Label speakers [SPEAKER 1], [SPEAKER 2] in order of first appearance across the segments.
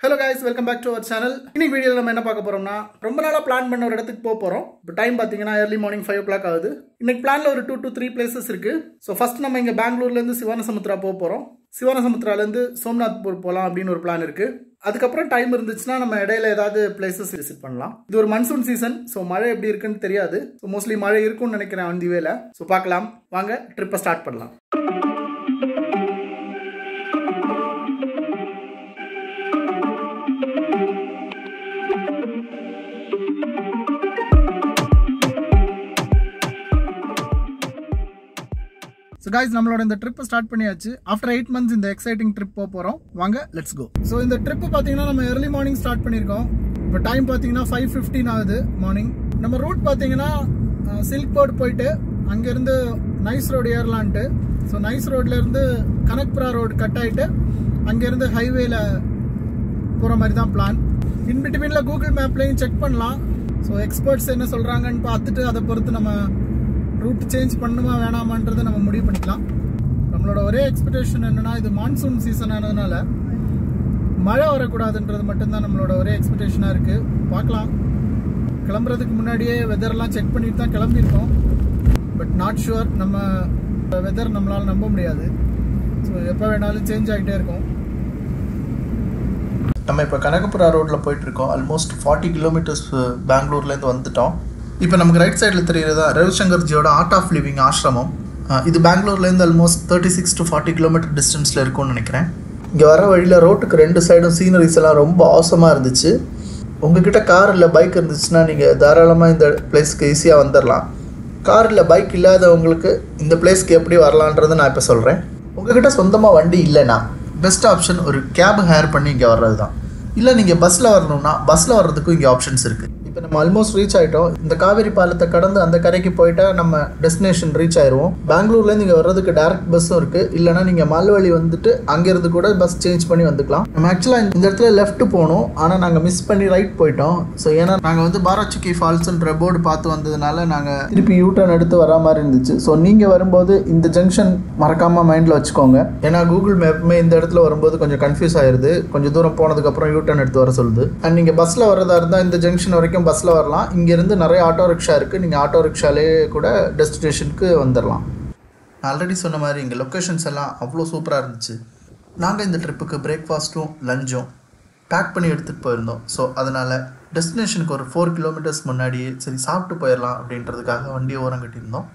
[SPEAKER 1] Hello guys welcome back to our channel இன்னைக்கு வீடியோவில் நம்ம என்ன பார்க்க போறோம்னா ரொம்ப நாளாக பிளான் பண்ண ஒரு இடத்துக்கு போக போகிறோம் இப்போ டைம் பார்த்தீங்கன்னா early morning five o'clock ஆகுது. இன்னைக்கு பிளானில் ஒரு டூ டூ த்ரீ பிளேசஸ் இருக்கு. ஸோ ஃபர்ஸ்ட் நம்ம இங்கே பெங்களூர்லேருந்து சிவானசமுத்ரா போக போகிறோம் சிவானசமுத்ராலேருந்து சோம்நாத்பூர் போகலாம் அப்படின்னு ஒரு பிளான் இருக்கு. அதுக்கப்புறம் டைம் இருந்துச்சுன்னா நம்ம இடையில ஏதாவது பிளேசஸ் விசிட் பண்ணலாம். இது ஒரு மன்சூன் சீசன் ஸோ மழை எப்படி இருக்குன்னு தெரியாது. ஸோ மோஸ்ட்லி மழை இருக்கும்னு நினைக்கிறேன் அந்த வேலை ஸோ பார்க்கலாம். வாங்க ட்ரிப்பை ஸ்டார்ட் பண்ணலாம். ஸோ கைஸ் நம்மளோட இந்த ட்ரிப் ஸ்டார்ட் பண்ணியாச்சு. ஆஃப்டர் எயிட் மந்த்ஸ் இந்த எக்ஸைட்டிங் ட்ரிப் போக போகிறோம் வாங்க லெட்ஸ் கோ ஸோ இந்த ட்ரிப் பார்த்தீங்கன்னா நம்ம ஏர்லி மார்னிங் ஸ்டார்ட் பண்ணியிருக்கோம். இப்போ டைம் பார்த்தீங்கன்னா ஃபைவ் ஃபிஃப்டின் ஆகுது மார்னிங் நம்ம ரூட் பார்த்தீங்கன்னா சில்க் போர்ட் போயிட்டு அங்கேருந்து நைஸ் ரோடு ஏறலான்ட்டு. ஸோ நைஸ் ரோட்லேருந்து கனக்புரா ரோடு கட் ஆகிட்டு அங்கேருந்து ஹைவேல போகிற மாதிரி தான் பிளான் இன் பிட்வீனில் கூகுள் மேப்லையும் செக் பண்ணலாம். ஸோ எக்ஸ்பர்ட்ஸ் என்ன சொல்கிறாங்கன்னு பார்த்துட்டு அதை பொறுத்து நம்ம ரூட் சேஞ்ச் பண்ணுமா வேணாமான்றதை நம்ம முடிவு பண்ணிக்கலாம். நம்மளோட ஒரே எக்ஸ்பெக்டேஷன் என்னன்னா இது மான்சூன் சீசன் ஆனதுனால மழை வரக்கூடாதுன்றது மட்டும்தான் நம்மளோட ஒரே எக்ஸ்பெக்டேஷனாக இருக்குது பார்க்கலாம். கிளம்புறதுக்கு முன்னாடியே வெதர்லாம் செக் பண்ணிட்டு தான் கிளம்பியிருக்கோம். பட் நாட் ஷுவர் நம்ம வெதர் நம்மளால் நம்ப முடியாது. ஸோ எப்போ வேணாலும் சேஞ்ச் ஆகிட்டே இருக்கும்.
[SPEAKER 2] நம்ம இப்போ கனகபுரா ரோட்டில் போயிட்டுருக்கோம் ஆல்மோஸ்ட் ஃபார்ட்டி கிலோமீட்டர்ஸ் பெங்களூர்லேருந்து வந்துட்டோம். இப்போ நமக்கு ரைட் சைடில் தெரியுறதா ரவிசங்கர்ஜியோட ஆர்ட் ஆஃப் லிவிங் ஆசிரமம். இது பெங்களூர்லேருந்து almost thirty six to forty kilometre டிஸ்டன்ஸில் இருக்கும்னு நினைக்கிறேன். இங்கே வர வழியில் ரோட்டுக்கு ரெண்டு சைடும் சீனரிஸ் எல்லாம் ரொம்ப ஆசமாக இருந்துச்சு. உங்ககிட்ட கார் இல்லை பைக் இருந்துச்சுன்னா நீங்கள் தாராளமாக இந்த பிளேஸ்க்கு ஈஸியாக வந்துடலாம் கார் இல்லை பைக் இல்லாதவங்களுக்கு இந்த பிளேஸ்க்கு எப்படி வரலான்றதை நான் இப்போ சொல்கிறேன் உங்ககிட்ட சொந்தமாக வண்டி இல்லைன்னா பெஸ்ட் ஆப்ஷன் ஒரு கேப் ஹேர் பண்ணி இங்கே வர்றது தான் இல்லை நீங்கள் பஸ்ஸில் வரணும்னா பஸ்ஸில் வர்றதுக்கும் இங்கே ஆப்ஷன்ஸ் இருக்குது இப்போ நம்ம ஆல்மோஸ்ட் ரீச் ஆகிட்டோம் இந்த காவேரி பாலத்தை கடந்து அந்த கரைக்கு போயிட்டா நம்ம டெஸ்டினேஷன் ரீச் ஆயிடுவோம் பெங்களூர்லேருந்து இங்கே வர்றதுக்கு டேரக்ட் பஸ்ஸும் இருக்குது இல்லைனா நீங்கள் மல்வழி வந்துட்டு அங்கேருந்து கூட பஸ் சேஞ்ச் பண்ணி வந்துக்கலாம். நம்ம ஆக்சுவலாக இந்த இடத்துல லெஃப்ட் போகணும் ஆனால் நாங்கள் மிஸ் பண்ணி ரைட் போயிட்டோம். ஸோ ஏன்னா நாங்கள் வந்து பாராச்சுக்கி ஃபால்ஸ்ன்ற போர்டு பார்த்து வந்ததுனால நாங்கள் திருப்பி யூ டர்ன் எடுத்து வரா மாதிரி இருந்துச்சு. ஸோ நீங்கள் வரும்போது இந்த ஜங்ஷன் மறக்காமல் மைண்டில் வச்சுக்கோங்க. ஏன்னா கூகுள் மேப்புமே இந்த இடத்துல வரும்போது கொஞ்சம் கன்ஃபியூஸ் ஆயிடுது கொஞ்சம் தூரம் போனதுக்கப்புறம் யூ டர்ன் எடுத்து வர சொல்லுது. அண்ட் நீங்கள் பஸ்ஸில் வரதா இருந்தால் இந்த ஜங்ஷன் வரைக்கும் பஸ்ஸில் வரலாம். இங்கேருந்து நிறைய ஆட்டோ ரிக்ஷா இருக்குது நீங்கள் ஆட்டோ ரிக்ஷாலே கூட டெஸ்டினேஷனுக்கு வந்துடலாம் நான் ஆல்ரெடி சொன்ன மாதிரி இங்கே லொக்கேஷன்ஸ் எல்லாம் அவ்வளோ சூப்பராக இருந்துச்சு. நாங்கள் இந்த ட்ரிப்புக்கு பிரேக்ஃபாஸ்ட்டும் லஞ்சும் பேக் பண்ணி எடுத்துகிட்டு போயிருந்தோம். ஸோ அதனால் டெஸ்டினேஷனுக்கு ஒரு ஃபோர் கிலோமீட்டர்ஸ் முன்னாடியே சரி சாப்பிட்டு போயிடலாம் அப்படின்றதுக்காக வண்டியை ஓரம் கட்டியிருந்தோம்.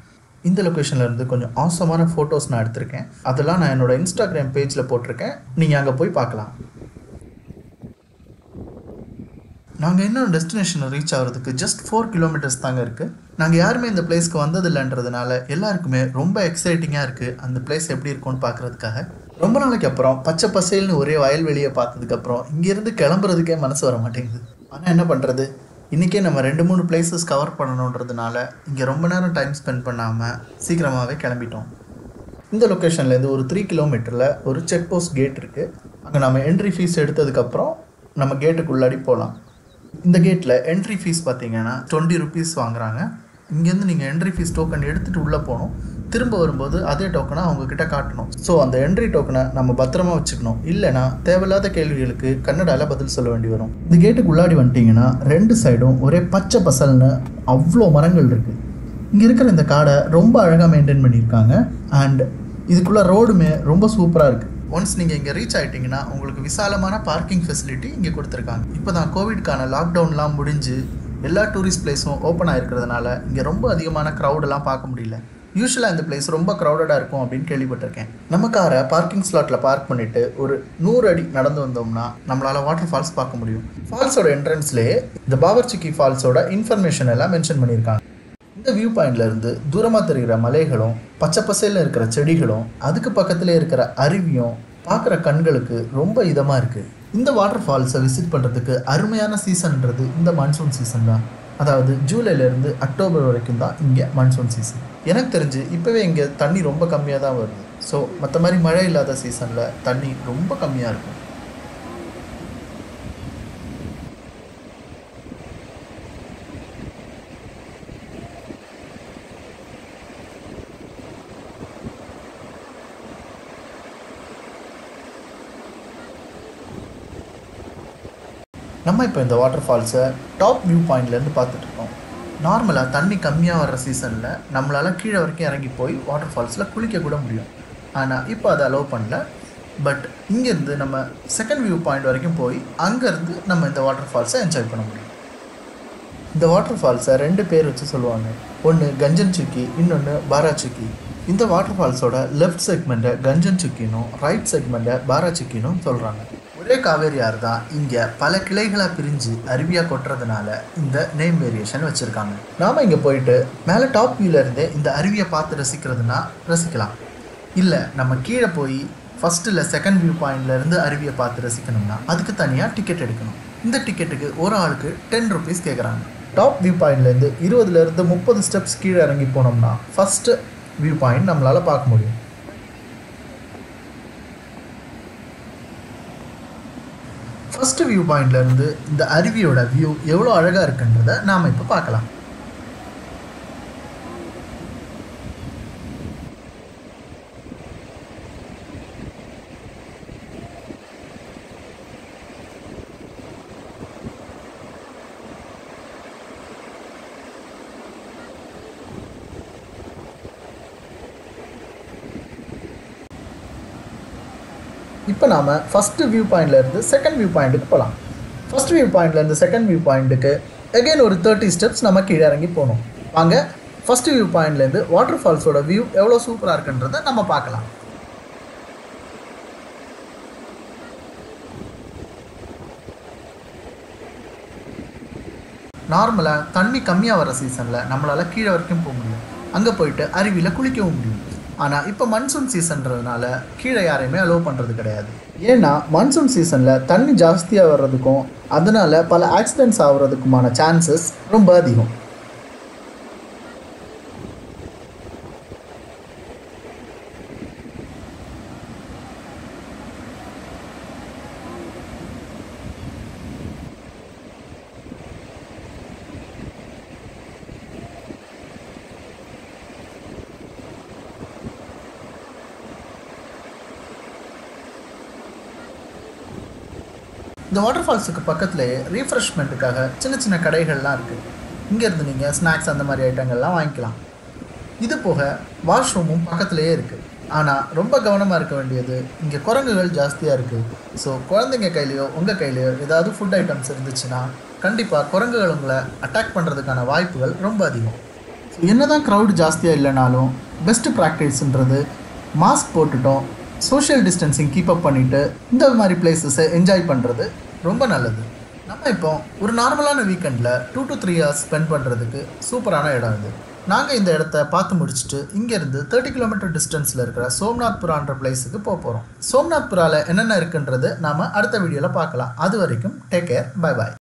[SPEAKER 2] இந்த லொக்கேஷனில் இருந்து கொஞ்சம் ஆசமான ஃபோட்டோஸ் நான் எடுத்திருக்கேன். அதெல்லாம் நான் என்னோடய இன்ஸ்டாகிராம் பேஜில் போட்டிருக்கேன். நீங்கள் அங்கே போய் பார்க்கலாம். நாங்கள் இன்னும் டெஸ்டினேஷனை ரீச் ஆகிறதுக்கு ஜஸ்ட் ஃபோர் கிலோமீட்டர்ஸ் தாங்க இருக்குது நாங்கள் யாருமே இந்த பிளேஸ்க்கு வந்ததில்லைன்றதுனால எல்லாருக்குமே ரொம்ப எக்ஸைட்டிங்காக இருக்குது அந்த பிளேஸ் எப்படி இருக்கும்னு பார்க்குறதுக்காக ரொம்ப நாளைக்கு அப்புறம் பச்சை பசேல்னு ஒரே வயல்வெளியை பார்த்ததுக்கப்புறம் இங்கேருந்து கிளம்புறதுக்கே மனசு வர மாட்டேங்குது. ஆனால் என்ன பண்ணுறது இன்றைக்கே நம்ம ரெண்டு மூணு பிளேசஸ் கவர் பண்ணணுன்றதுனால இங்கே ரொம்ப நேரம் டைம் ஸ்பெண்ட் பண்ணாமல் சீக்கிரமாகவே கிளம்பிட்டோம். இந்த லொக்கேஷன்லேருந்து ஒரு த்ரீ கிலோமீட்டரில் ஒரு செக் போஸ்ட் கேட் இருக்குது அங்கே நம்ம என்ட்ரி ஃபீஸ் எடுத்ததுக்கப்புறம் நம்ம கேட்டுக்குள்ளாடி போகலாம் இந்த கேட்டில் என்ட்ரி ஃபீஸ் பார்த்தீங்கன்னா டுவெண்ட்டி ருபீஸ் வாங்குறாங்க. இங்கேருந்து நீங்கள் என்ட்ரி ஃபீஸ் டோக்கன் எடுத்துகிட்டு உள்ளே போகணும். திரும்ப வரும்போது அதே டோக்கனை அவங்கக்கிட்ட காட்டணும். ஸோ அந்த என்ட்ரி டோக்கனை நம்ம பத்திரமா வச்சுக்கணும். இல்லைனா தேவையில்லாத கேள்விகளுக்கு கன்னடாவில் பதில் சொல்ல வேண்டி வரும். இந்த கேட்டுக்கு உள்ளாடி வந்துட்டிங்கன்னா ரெண்டு சைடும் ஒரே பச்சை பசல்னு அவ்வளோ மரங்கள் இருக்குது இங்கே இருக்கிற இந்த காடை ரொம்ப அழகாக மெயின்டைன் பண்ணியிருக்காங்க. அண்ட் இதுக்குள்ளே ரோடுமே ரொம்ப சூப்பராக இருக்குது ஒன்ஸ் நீங்கள் இங்கே ரீச் ஆகிட்டிங்கன்னா உங்களுக்கு விசாலமான பார்க்கிங் ஃபெசிலிட்டி இங்கே கொடுத்துருக்காங்க. இப்போ தான் கோவிட்கான லாக்டவுன்லாம் முடிஞ்சு எல்லா டூரிஸ்ட் பிளேஸும் ஓப்பன் ஆகிருக்கிறதுனால இங்கே ரொம்ப அதிகமான க்ரௌடெல்லாம் பார்க்க முடியல. யூஸ்வலாக இந்த பிளேஸ் ரொம்ப க்ரௌடடாக இருக்கும் அப்படின்னு கேள்விப்பட்டிருக்கேன். நம்ம காரை பார்க்கிங் ஸ்லாட்டில் பார்க் பண்ணிவிட்டு ஒரு நூறு அடி நடந்து வந்தோம்னா நம்மளால் வாட்டர் ஃபால்ஸ் பார்க்க முடியும். ஃபால்ஸோட என்ட்ரன்ஸ்லேயே இந்த பாவர்ச்சிக்கி ஃபால்ஸோட இன்ஃபர்மேஷன் எல்லாம் மென்ஷன் பண்ணியிருக்காங்க. இந்த வியூ பாயிண்ட்லேருந்து தூரமாக தெரிகிற மலைகளும் பச்சை பசையில் இருக்கிற செடிகளும் அதுக்கு பக்கத்தில் இருக்கிற அருவியும் பார்க்குற கண்களுக்கு ரொம்ப இதமாக இருக்குது இந்த வாட்டர் ஃபால்ஸை விசிட் பண்ணுறதுக்கு அருமையான சீசன்ன்றது இந்த மான்சூன் சீசன் தான். அதாவது ஜூலைலேருந்து அக்டோபர் வரைக்கும் தான் இங்கே மான்சூன் சீசன் எனக்கு தெரிஞ்சு இப்போவே இங்கே தண்ணி ரொம்ப கம்மியாக தான் வருது. ஸோ மற்ற மாதிரி மழை இல்லாத சீசனில் தண்ணி ரொம்ப கம்மியாக இருக்கும். நம்ம இப்போ இந்த வாட்டர் ஃபால்ஸை டாப் வியூ பாயிண்ட்லேருந்து பார்த்துட்ருக்கோம் நார்மலாக தண்ணி கம்மியாக வர்ற சீசனில் நம்மளால் கீழே வரைக்கும் இறங்கி போய் வாட்டர் ஃபால்ஸில் குளிக்க கூட முடியும். ஆனால் இப்போ அதை அலோவ் பண்ணல. பட் இங்கேருந்து நம்ம செகண்ட் வியூ பாயிண்ட் வரைக்கும் போய் அங்கேருந்து நம்ம இந்த வாட்டர் ஃபால்ஸை என்ஜாய் பண்ண முடியும். இந்த வாட்டர் ஃபால்ஸை ரெண்டு பேர் வச்சு சொல்லுவாங்க. ஒன்று கஞ்சன் சுக்கி இன்னொன்று பாரா சுக்கி இந்த வாட்டர் ஃபால்ஸோட லெஃப்ட் செக்மெண்ட்டை கஞ்சன் சுக்கினும் ரைட் செக்மெண்ட்டை பாரா சுக்கினும் சொல்கிறாங்க ஒரே காவேரி ஆறு தான் இங்கே பல கிளைகளாக பிரிஞ்சு அருவியாக கொட்டுறதுனால இந்த நேம் வேரியேஷன் வச்சுருக்காங்க. நாம் இங்கே போயிட்டு மேலே டாப் வியூலேருந்தே இந்த அருவியை பார்த்து ரசிக்கிறதுனா ரசிக்கலாம். இல்லை நம்ம கீழே போய் ஃபஸ்ட்டில் செகண்ட் வியூ பாயிண்ட்லேருந்து அருவியை பார்த்து ரசிக்கணும்னா அதுக்கு தனியாக டிக்கெட் எடுக்கணும். இந்த டிக்கெட்டுக்கு ஒரு ஆளுக்கு டென் ருபீஸ் கேட்குறாங்க டாப் வியூ பாயிண்ட்லேருந்து இருபதுலேருந்து முப்பது ஸ்டெப்ஸ் கீழே இறங்கி போனோம்னா ஃபஸ்ட்டு வியூ பாயிண்ட் நம்மளால் பார்க்க முடியும். ஃபஸ்ட்டு வியூ பாயிண்ட்லேருந்து இந்த அருவியோட வியூ எவ்வளோ அழகாக இருக்குன்றதை நாம் இப்போ பார்க்கலாம். இப்போ நாம் ஃபஸ்ட்டு வியூ பாயிண்ட்லேருந்து செகண்ட் வியூ பாயிண்ட்டுக்கு போகலாம் ஃபஸ்ட் வியூ பாயிண்ட்லேருந்து செகண்ட் வியூ பாயிண்ட்டுக்கு அகைன் ஒரு தேர்ட்டி ஸ்டெப்ஸ் நம்ம கீழே இறங்கி போகணும். வாங்க ஃபஸ்ட்டு வியூ பாயிண்ட்லேருந்து வாட்டர் ஃபால்ஸோட வியூ எவ்வளோ சூப்பராக இருக்குன்றதை நம்ம பார்க்கலாம். நார்மலாக தண்ணி கம்மியாக வர சீசனில் நம்மளால் கீழே வரைக்கும் போக முடியும். அங்கே போயிட்டு அருவியில் குளிக்கவும் முடியும். ஆனால் இப்போ மன்சூன் சீசன்றதுனால கீழே யாரையுமே அலோவ் பண்ணுறது கிடையாது. ஏன்னா மன்சூன் சீசனில் தண்ணி ஜாஸ்தியாக வர்றதுக்கும் அதனால் பல ஆக்சிடென்ட்ஸ் ஆகுறதுக்குமான சான்சஸ் ரொம்ப அதிகம். இந்த வாட்டர் ஃபால்ஸுக்கு பக்கத்துலேயே ரீஃப்ரெஷ்மெண்ட்டுக்காக சின்ன சின்ன கடைகள்லாம் இருக்குது இங்கேருந்து நீங்கள் ஸ்நாக்ஸ் அந்த மாதிரி ஐட்டங்கள்லாம் வாங்கிக்கலாம். இது போக வாஷ்ரூமும் பக்கத்துலேயே இருக்குது ஆனால் ரொம்ப கவனமாக இருக்க வேண்டியது இங்கே குரங்குகள் ஜாஸ்தியாக இருக்குது ஸோ குழந்தைங்க கையிலையோ உங்கள் கையிலையோ ஏதாவது ஃபுட் ஐட்டம்ஸ் இருந்துச்சுன்னா கண்டிப்பாக குரங்குகள் உங்களை அட்டாக் பண்ணுறதுக்கான வாய்ப்புகள் ரொம்ப அதிகம். என்ன தான் க்ரௌட் ஜாஸ்தியாக இல்லைனாலும் பெஸ்ட்டு ப்ராக்டிஸ்ன்றது மாஸ்க் போட்டுட்டோம் சோஷியல் டிஸ்டன்சிங் கீப் அப் பண்ணிவிட்டு இந்த மாதிரி பிளேசஸை என்ஜாய் பண்ணுறது ரொம்ப நல்லது. நம்ம இப்போ ஒரு நார்மலான வீக்கெண்டில் two to three hours spend பண்ணுறதுக்கு சூப்பரான இடம் இது. நாங்கள் இந்த இடத்த பார்த்து முடிச்சுட்டு இங்கேருந்து தேர்ட்டி கிலோமீட்டர் டிஸ்டன்ஸில் இருக்கிற சோம்நாத்புரான்ற பிளேஸுக்கு போக போகிறோம் சோம்நாத்புராவில் என்னென்ன இருக்குன்றது நாம் அடுத்த வீடியோவில் பார்க்கலாம். அது வரைக்கும் டேக் கேர் பை பாய்